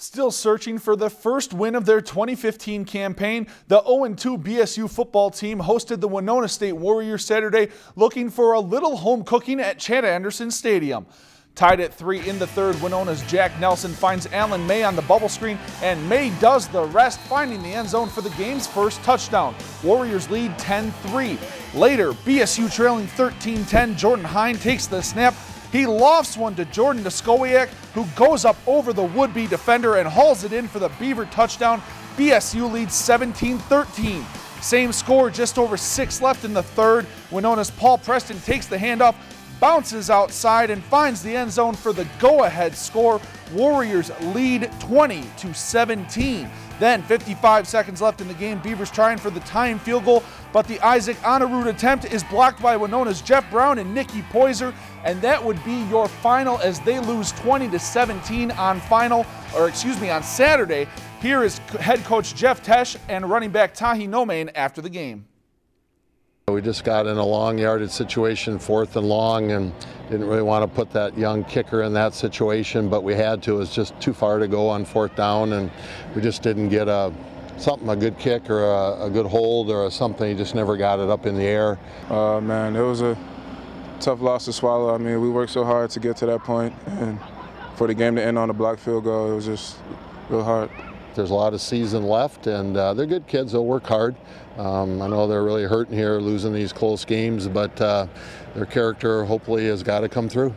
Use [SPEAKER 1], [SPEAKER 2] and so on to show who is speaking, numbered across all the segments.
[SPEAKER 1] Still searching for the first win of their 2015 campaign, the 0-2 BSU football team hosted the Winona State Warriors Saturday looking for a little home cooking at Chet Anderson Stadium. Tied at three in the third, Winona's Jack Nelson finds Alan May on the bubble screen, and May does the rest, finding the end zone for the game's first touchdown. Warriors lead 10-3. Later, BSU trailing 13-10, Jordan Hine takes the snap, he lofts one to Jordan Deskowiak, who goes up over the would-be defender and hauls it in for the Beaver touchdown. BSU leads 17-13. Same score, just over six left in the third. Winona's Paul Preston takes the handoff, bounces outside, and finds the end zone for the go-ahead score. Warriors lead 20 to 17. Then 55 seconds left in the game. Beavers trying for the tying field goal, but the Isaac Honorud attempt is blocked by Winona's Jeff Brown and Nikki Poyser, and that would be your final as they lose 20 to 17 on final, or excuse me, on Saturday. Here is head coach Jeff Tesch and running back Tahi Nomain after the game.
[SPEAKER 2] We just got in a long yarded situation, fourth and long, and didn't really want to put that young kicker in that situation, but we had to. It was just too far to go on fourth down, and we just didn't get a something, a good kick or a, a good hold or something. He just never got it up in the air.
[SPEAKER 3] Uh, man, it was a tough loss to swallow. I mean, we worked so hard to get to that point, and for the game to end on a block field goal, it was just real hard.
[SPEAKER 2] There's a lot of season left, and uh, they're good kids. They'll work hard. Um, I know they're really hurting here, losing these close games, but uh, their character hopefully has got to come through.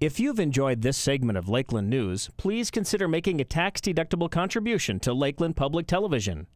[SPEAKER 4] If you've enjoyed this segment of Lakeland News, please consider making a tax-deductible contribution to Lakeland Public Television.